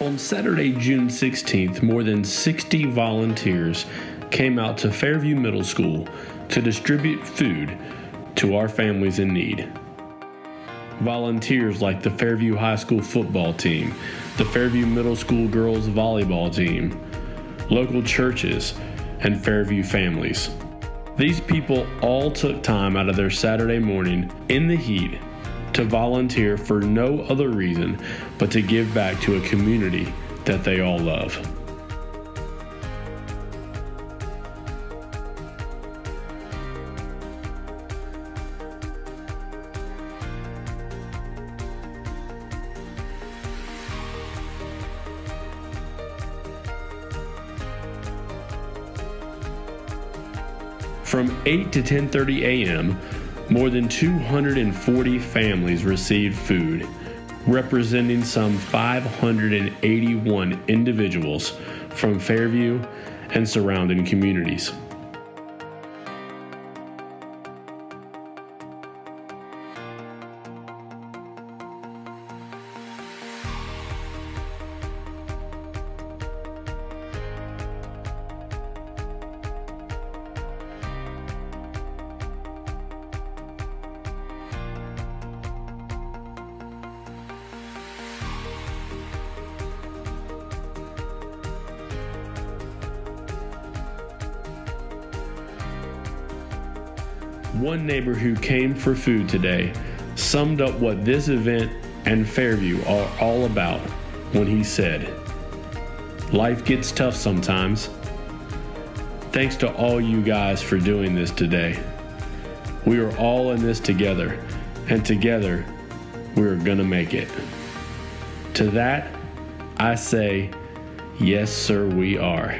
On Saturday, June 16th, more than 60 volunteers came out to Fairview Middle School to distribute food to our families in need. Volunteers like the Fairview High School football team, the Fairview Middle School girls volleyball team, local churches, and Fairview families. These people all took time out of their Saturday morning in the heat to volunteer for no other reason but to give back to a community that they all love. From 8 to 10:30 a.m., more than 240 families received food, representing some 581 individuals from Fairview and surrounding communities. One neighbor who came for food today summed up what this event and Fairview are all about when he said, Life gets tough sometimes. Thanks to all you guys for doing this today. We are all in this together, and together we're gonna make it. To that, I say, yes, sir, we are.